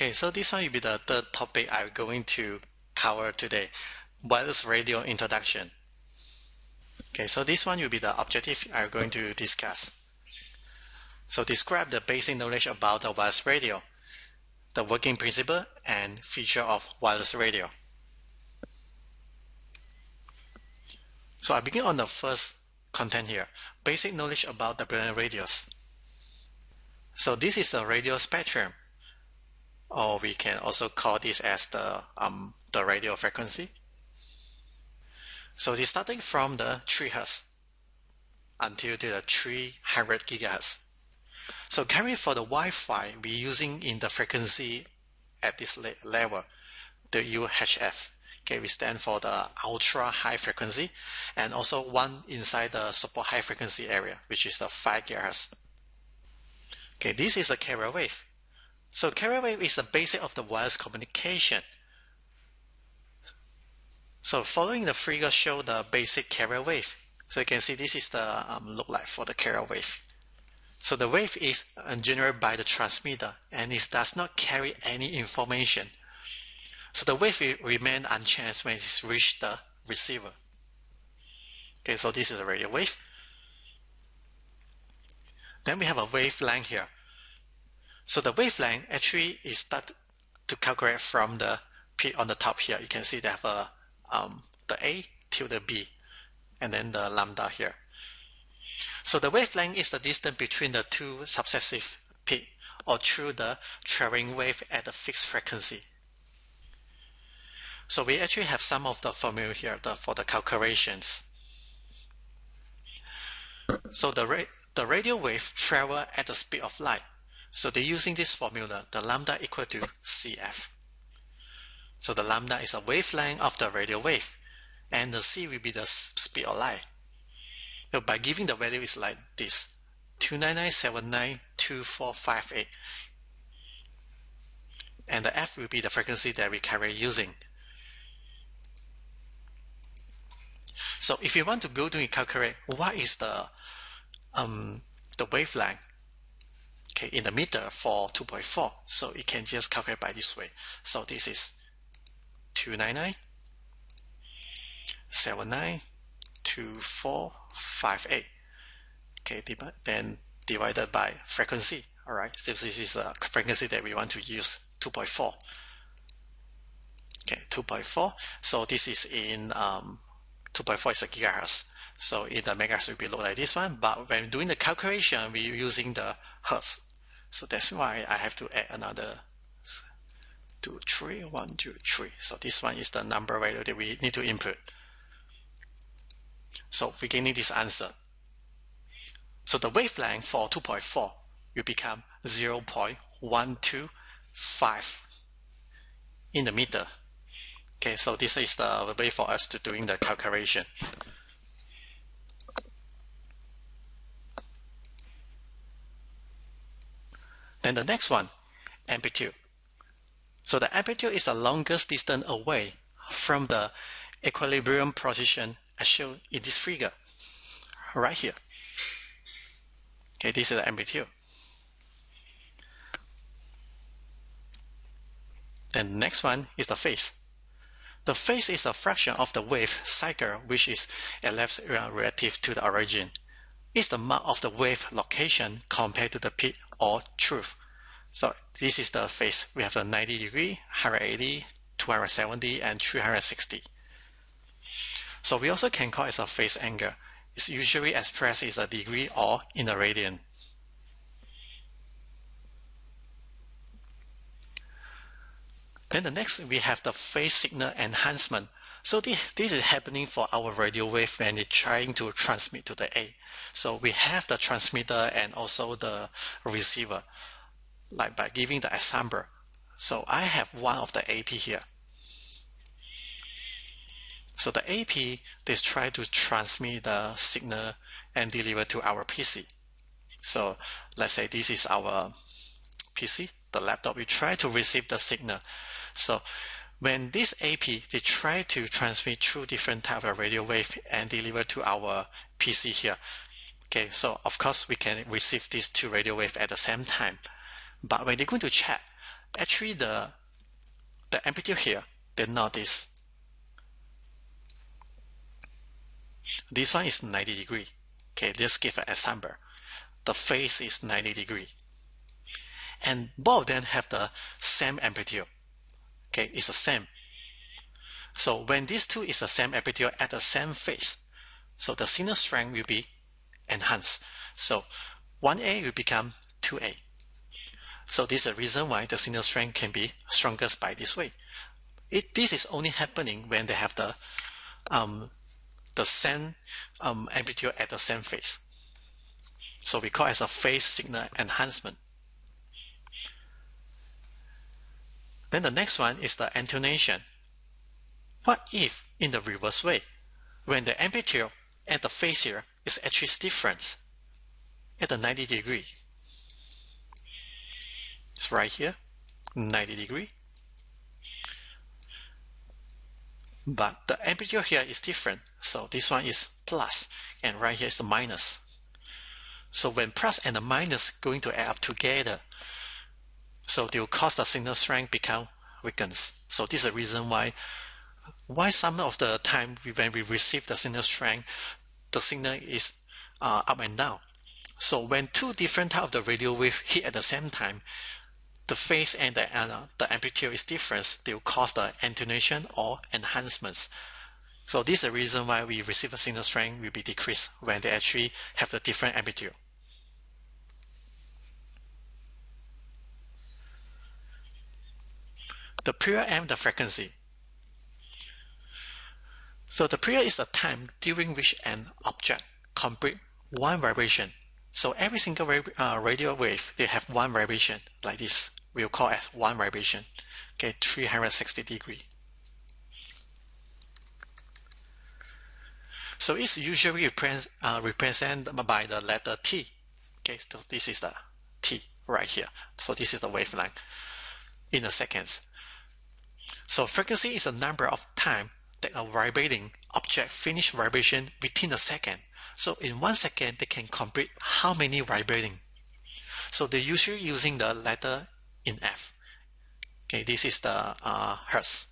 Okay, so this one will be the third topic I'm going to cover today, wireless radio introduction. Okay, so this one will be the objective I'm going to discuss. So describe the basic knowledge about the wireless radio, the working principle and feature of wireless radio. So I begin on the first content here, basic knowledge about the brilliant radios. So this is the radio spectrum or we can also call this as the um, the radio frequency. So it's starting from the 3 Hertz until to the 300 gigahertz. So currently for the Wi-Fi, we're using in the frequency at this level, the UHF. Okay, we stand for the ultra high frequency, and also one inside the super high frequency area, which is the 5 gigahertz. Okay, this is the carrier wave. So carrier wave is the basic of the wireless communication. So following the figure show the basic carrier wave. So you can see this is the um, look like for the carrier wave. So the wave is generated by the transmitter and it does not carry any information. So the wave will remain unchanged when it reaches the receiver. Okay, so this is a radio wave. Then we have a wavelength here. So the wavelength actually is start to calculate from the P on the top here. You can see they have a um, the A to the B and then the lambda here. So the wavelength is the distance between the two successive peak or through the traveling wave at a fixed frequency. So we actually have some of the formula here the, for the calculations. So the, ra the radio wave travel at the speed of light so they're using this formula, the lambda equal to CF. So the lambda is a wavelength of the radio wave, and the C will be the speed of light. So by giving the value is like this, 299792458. And the F will be the frequency that we're currently using. So if you want to go to calculate what is the um, the wavelength, okay, in the meter for 2.4. So it can just calculate by this way. So this is 299, 79, 2458. Okay, then divided by frequency. All right, so this is a frequency that we want to use 2.4. Okay, 2.4. So this is in um, 2.4 is a gigahertz. So in the megahertz will be low like this one, but when doing the calculation, we're using the hertz. So that's why I have to add another two, three, one, two, three. So this one is the number value that we need to input. So we getting this answer. So the wavelength for 2.4 will become 0 0.125 in the meter. Okay, so this is the way for us to doing the calculation. Then the next one, amplitude. So the amplitude is the longest distance away from the equilibrium position as shown in this figure, right here. Okay, this is the amplitude. The next one is the phase. The phase is a fraction of the wave cycle which is elapsed uh, relative to the origin. It's the mark of the wave location compared to the peak or truth. So this is the phase. We have a 90 degree, 180, 270, and 360. So we also can call it a phase angle. It's usually expressed as a degree or in a radian. Then the next, we have the phase signal enhancement. So this, this is happening for our radio wave when it's trying to transmit to the A. So we have the transmitter and also the receiver, like by giving the example. So I have one of the AP here. So the AP, they try to transmit the signal and deliver to our PC. So let's say this is our PC, the laptop, we try to receive the signal. So when this AP, they try to transmit through different type of radio wave and deliver to our PC here. Okay, so of course we can receive these two radio wave at the same time. But when they're going to check, actually the the amplitude here, then notice this one is 90 degree. Okay, let's give an example. The phase is 90 degree. And both of them have the same amplitude. Okay, it's the same. So when these two is the same amplitude at the same phase, so the signal strength will be enhanced. So 1A will become 2A. So this is the reason why the signal strength can be strongest by this way. It, this is only happening when they have the um, the same um, amplitude at the same phase. So we call it as a phase signal enhancement. Then the next one is the attenuation. What if in the reverse way, when the amplitude and the phase here is actually different at the 90 degree? Right here, 90 degree. But the amplitude here is different. So this one is plus, and right here is the minus. So when plus and the minus going to add up together, so they will cause the signal strength become weakens. So this is the reason why why some of the time when we receive the signal strength, the signal is uh, up and down. So when two different type of the radio wave hit at the same time, the phase and the, uh, the amplitude is different. They will cause the attenuation or enhancements. So this is the reason why we receive a signal strength will be decreased when they actually have a different amplitude. The period and the frequency. So the period is the time during which an object complete one vibration. So every single uh, radio wave, they have one vibration like this we'll call as one vibration, okay, 360 degree. So it's usually represent, uh, represented by the letter T. Okay, so this is the T right here. So this is the wavelength in the seconds. So frequency is a number of time that a vibrating object finish vibration within a second. So in one second, they can complete how many vibrating. So they're usually using the letter in F. Okay, this is the uh, Hertz.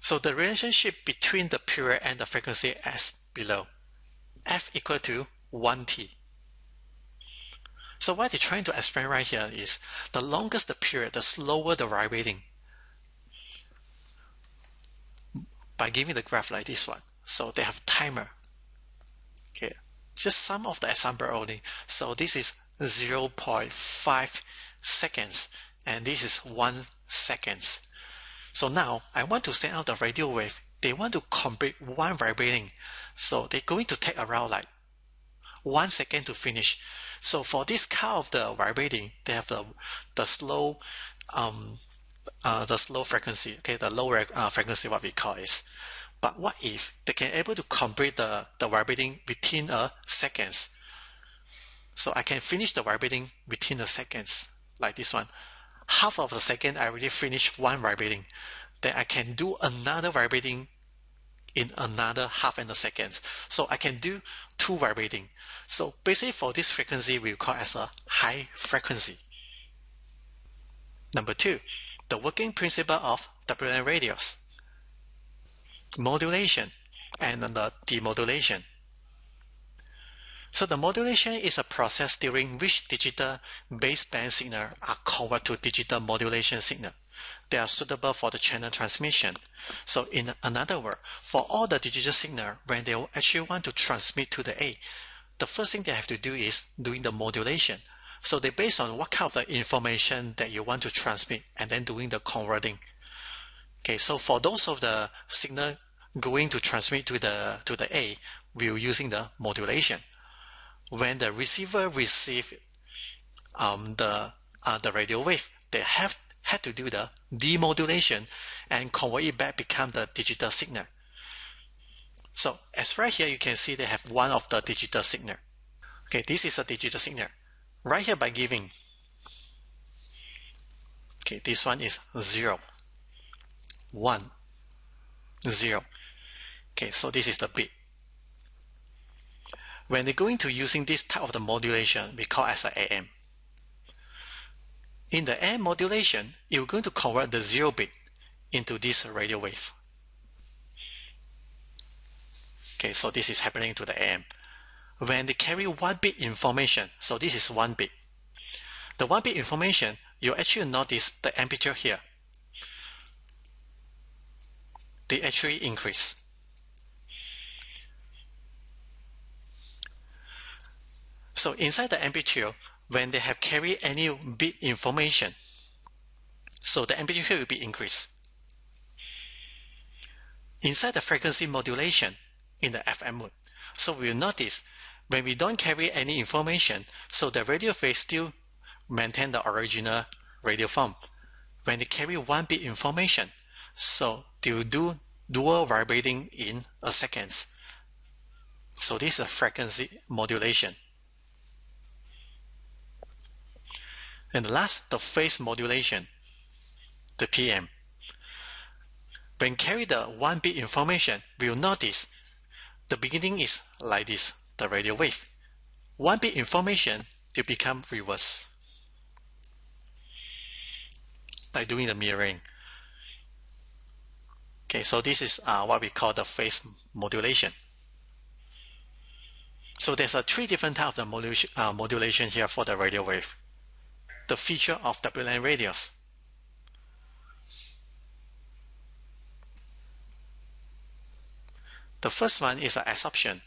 So the relationship between the period and the frequency as below. F equal to 1t. So what they're trying to explain right here is the longest the period, the slower the vibrating. By giving the graph like this one. So they have timer just some of the example only. So this is 0.5 seconds and this is 1 seconds. So now I want to send out the radio wave. They want to complete one vibrating. So they're going to take around like one second to finish. So for this kind of the vibrating, they have the, the slow um, uh, the slow frequency, okay, the low uh, frequency, what we call is. But what if they can able to complete the, the vibrating within a seconds? So I can finish the vibrating within a seconds, like this one. Half of the second, I already finished one vibrating. Then I can do another vibrating in another half and a second. So I can do two vibrating. So basically for this frequency, we call as a high frequency. Number two, the working principle of WLAN radios modulation and the demodulation. So the modulation is a process during which digital baseband signal are converted to digital modulation signal. They are suitable for the channel transmission. So in another word, for all the digital signal, when they actually want to transmit to the A, the first thing they have to do is doing the modulation. So they based on what kind of the information that you want to transmit and then doing the converting. Okay, so for those of the signal going to transmit to the to the A, we're using the modulation. When the receiver receive um, the uh, the radio wave, they have had to do the demodulation and convert it back become the digital signal. So as right here, you can see they have one of the digital signal. Okay, this is a digital signal. Right here by giving. Okay, this one is zero, one, zero. Okay, so this is the bit. when they go into using this type of the modulation, we call as a AM. In the AM modulation, you're going to convert the zero bit into this radio wave. Okay, so this is happening to the AM. When they carry one bit information, so this is one bit. The one bit information, you actually notice the amplitude here. They actually increase. So inside the amplitude, when they have carried any bit information, so the amplitude will be increased. Inside the frequency modulation in the FM mode, so we'll notice when we don't carry any information, so the radio phase still maintain the original radio form. When they carry one bit information, so they will do dual vibrating in a second. So this is a frequency modulation. And last, the phase modulation, the PM. When carry the one bit information, we'll notice the beginning is like this, the radio wave. One bit information to become reverse. Like doing the mirroring. Okay, so this is uh, what we call the phase modulation. So there's a three different types of modulation, uh, modulation here for the radio wave the feature of WLAN radios. The first one is an absorption.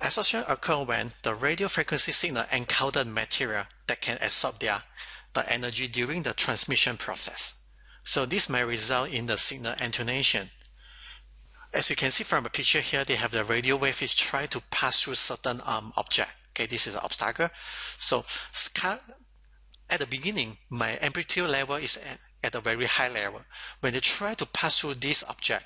Absorption occurs when the radio frequency signal encounter material that can absorb their, the energy during the transmission process. So this may result in the signal attenuation. As you can see from the picture here, they have the radio wave which try to pass through certain um, object. Okay, this is an obstacle. So at the beginning, my amplitude level is at, a very high level. When they try to pass through this object,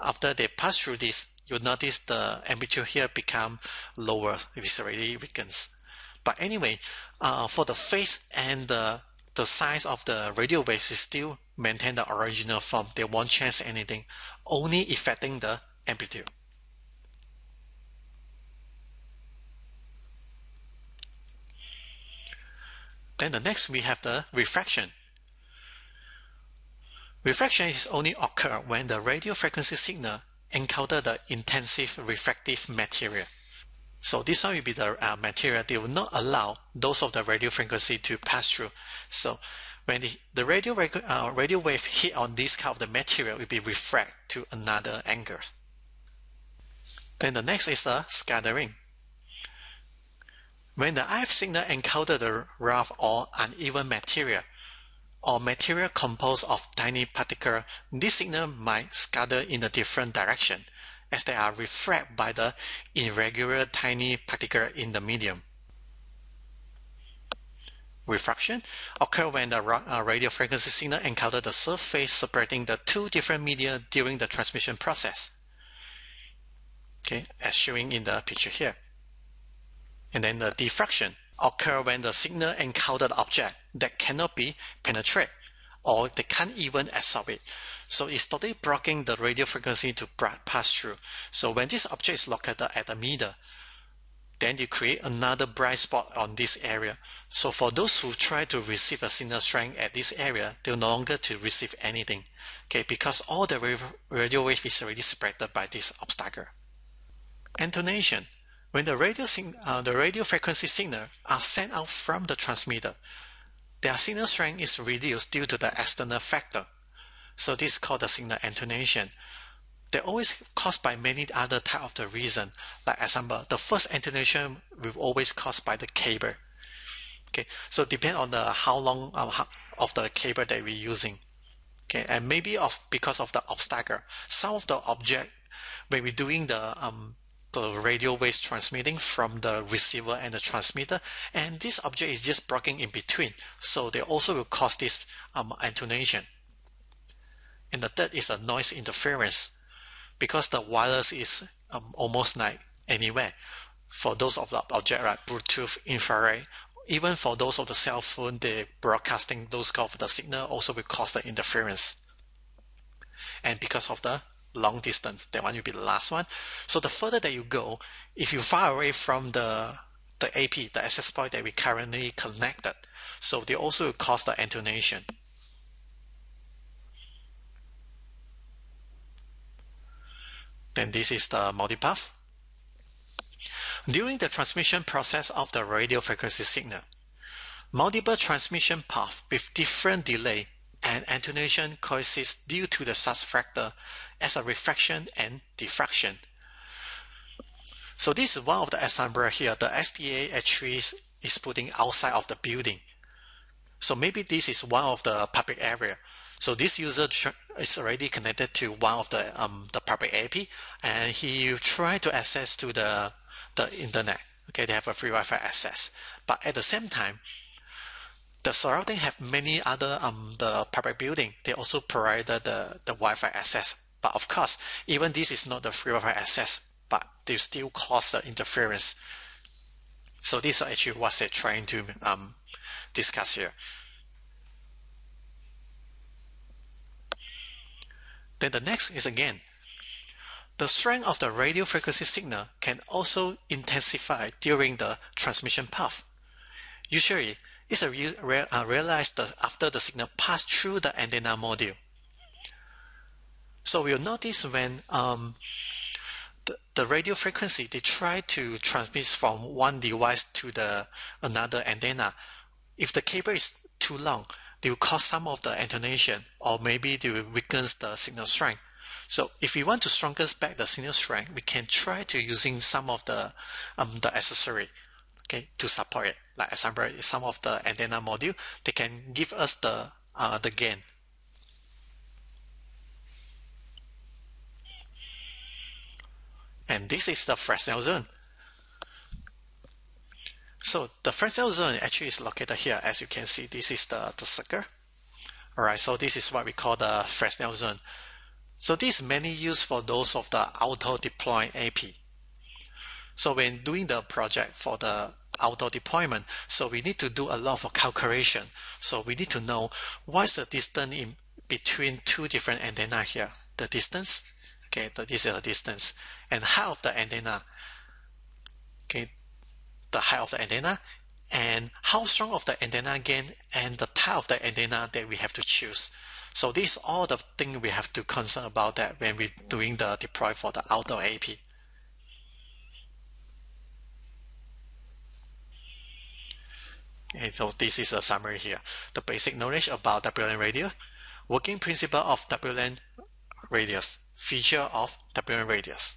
after they pass through this, you'll notice the amplitude here become lower, it already weakens. But anyway, uh, for the phase and the, the size of the radio waves is still maintain the original form. They won't change anything, only affecting the amplitude. Then the next we have the refraction. Refraction is only occur when the radio frequency signal encounter the intensive refractive material. So this one will be the uh, material they will not allow those of the radio frequency to pass through. So when the, the radio, uh, radio wave hit on this kind of the material will be refract to another angle. Then the next is the scattering. When the RF signal encounter the rough or uneven material, or material composed of tiny particles, this signal might scatter in a different direction as they are refracted by the irregular tiny particle in the medium. Refraction occurs when the uh, radio frequency signal encounters the surface separating the two different media during the transmission process. Okay, as shown in the picture here. And then the diffraction occur when the signal encounters the object that cannot be penetrated or they can't even absorb it. So it's totally blocking the radio frequency to pass through. So when this object is located at the middle, then you create another bright spot on this area. So for those who try to receive a signal strength at this area, they're no longer to receive anything. Okay, because all the radio wave is already spread by this obstacle. Attenuation when the radio, uh, the radio frequency signal are sent out from the transmitter, their signal strength is reduced due to the external factor. So this is called the signal attenuation. They're always caused by many other type of the reason. Like example, the first attenuation will always caused by the cable. Okay, so depend on the how long uh, of the cable that we're using. Okay, and maybe of because of the obstacle. Some of the object when we're doing the um, the radio waves transmitting from the receiver and the transmitter and this object is just blocking in between. So they also will cause this um, attenuation and the third is a noise interference because the wireless is um, almost like anywhere. For those of the object like Bluetooth infrared even for those of the cell phone they broadcasting those kind of the signal also will cause the interference. And because of the long distance. That one will be the last one. So the further that you go, if you're far away from the the AP, the access point that we currently connected, so they also cause the attenuation. Then this is the multipath. During the transmission process of the radio frequency signal, multiple transmission paths with different delay and attenuation coexist due to the source factor as a refraction and diffraction. So this is one of the example here. The STA actually is putting outside of the building. So maybe this is one of the public area. So this user is already connected to one of the um, the public AP, and he try to access to the the internet. Okay, they have a free Wi-Fi access, but at the same time, the surrounding have many other um the public building. They also provide the the Wi-Fi access. But of course, even this is not the free Wi-Fi access, but they still cause the interference. So this is actually what they're trying to um, discuss here. Then the next is again, the strength of the radio frequency signal can also intensify during the transmission path. Usually, re uh, realized after the signal passed through the antenna module. So we'll notice when um, the, the radio frequency, they try to transmit from one device to the another antenna. If the cable is too long, they will cause some of the attenuation or maybe they will weaken the signal strength. So if we want to stronger back the signal strength, we can try to using some of the um, the accessory okay to support it. Like example, some of the antenna module, they can give us the uh, the gain. And this is the Fresnel zone. So the Fresnel zone actually is located here. As you can see, this is the, the circle. Alright, so this is what we call the Fresnel zone. So this is mainly used for those of the auto deploy AP. So when doing the project for the auto deployment, so we need to do a lot of calculation. So we need to know what's the distance in between two different antenna here. The distance, okay, the, this is the distance, and height of the antenna. Okay, the height of the antenna and how strong of the antenna gain and the type of the antenna that we have to choose. So these all the things we have to concern about that when we're doing the deploy for the outdoor AP. Okay, so this is a summary here. The basic knowledge about WLAN radio, working principle of WLAN radios, feature of WLAN radios.